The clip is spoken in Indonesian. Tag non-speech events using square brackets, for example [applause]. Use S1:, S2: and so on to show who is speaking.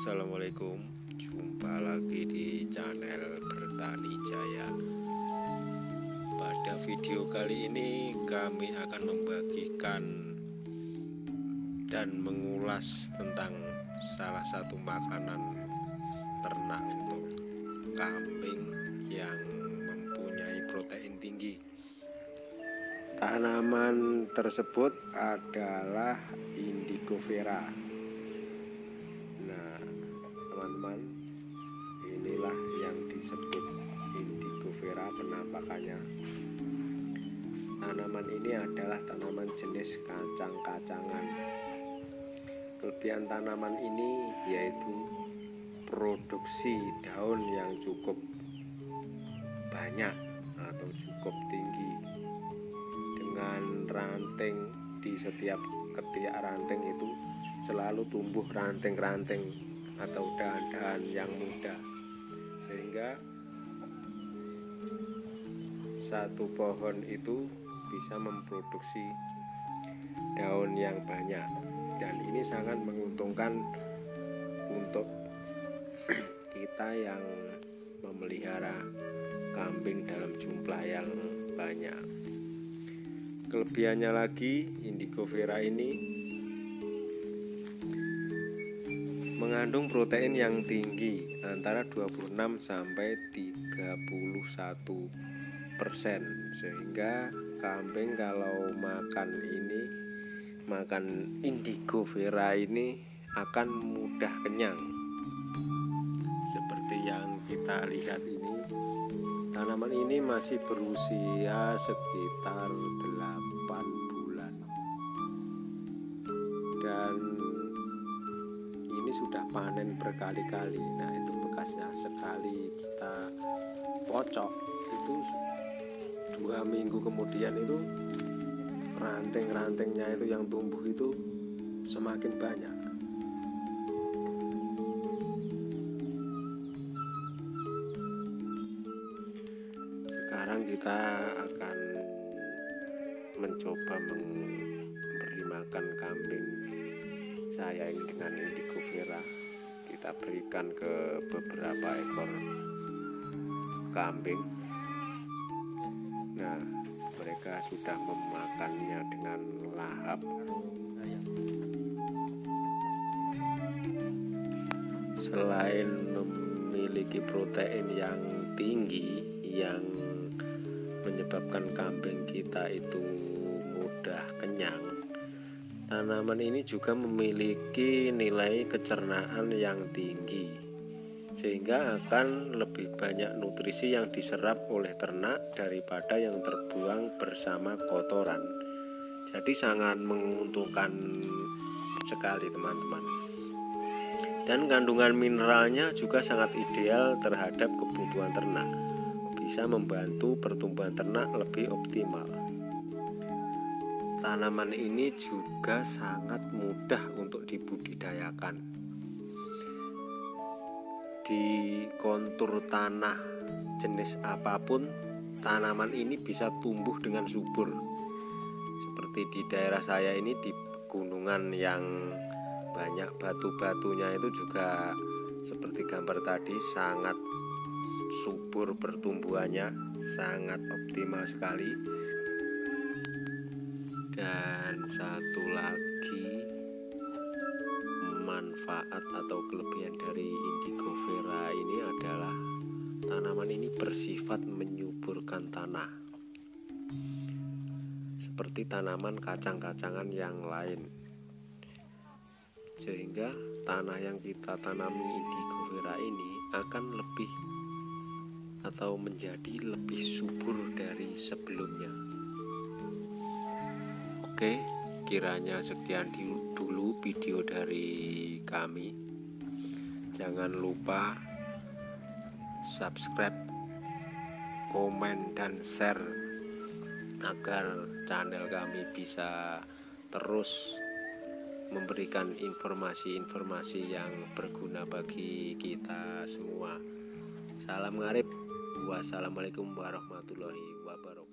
S1: Assalamualaikum. Jumpa lagi di channel Bertani Jaya. Pada video kali ini kami akan membagikan Dan mengulas tentang salah satu makanan ternak untuk kambing yang mempunyai protein tinggi. Tanaman tersebut adalah indigo vera teman-teman, inilah yang disebut indigo vera penampakannya. Tanaman ini adalah tanaman jenis kacang-kacangan. Kelebihan tanaman ini yaitu produksi daun yang cukup banyak atau cukup tinggi dengan ranting di setiap ketiak ranting itu selalu tumbuh ranting-ranting atau dahan-dahan yang muda sehingga satu pohon itu bisa memproduksi daun yang banyak. Dan ini sangat menguntungkan untuk [clears throat] kita yang memelihara kambing dalam jumlah yang banyak. Kelebihannya lagi indigo vera ini mengandung protein yang tinggi antara 26 sampai 31 persen. Sehingga kambing kalau makan ini makan indigo vera ini akan mudah kenyang. Seperti yang kita lihat ini tanaman ini masih berusia sekitar 8 bulan ini sudah panen berkali-kali. Nah itu bekasnya sekali kita pocok. Itu dua minggu kemudian itu ranting-rantingnya itu yang tumbuh itu semakin banyak. Sekarang kita akan mencoba memberi makan kambing saya ini dengan indigo vera kita berikan ke beberapa ekor kambing. Nah mereka sudah memakannya dengan lahap. Selain memiliki protein yang tinggi yang menyebabkan kambing kita itu mudah kenyang Tanaman ini juga memiliki nilai kecernaan yang tinggi, sehingga akan lebih banyak nutrisi yang diserap oleh ternak daripada yang terbuang bersama kotoran. Jadi, sangat menguntungkan sekali, teman-teman. Dan kandungan mineralnya juga sangat ideal terhadap kebutuhan ternak, bisa membantu pertumbuhan ternak lebih optimal. Tanaman ini juga sangat mudah untuk dibudidayakan. Di kontur tanah jenis apa pun, tanaman ini bisa tumbuh dengan subur. Seperti di daerah saya ini di gunungan yang banyak batu-batunya itu juga seperti gambar tadi sangat subur pertumbuhannya, sangat optimal sekali dan satu lagi manfaat atau kelebihan dari indigo vera ini adalah tanaman ini bersifat menyuburkan tanah. Seperti tanaman kacang-kacangan yang lain. Sehingga tanah yang kita tanami indigo vera ini akan lebih atau menjadi lebih subur dari sebelumnya Oke, kiranya sekian dulu video dari kami. Jangan lupa subscribe, komen, dan share agar channel kami bisa terus memberikan informasi-informasi yang berguna bagi kita semua. Salam ngarip. Wassalamualaikum warahmatullahi wabarakatuh.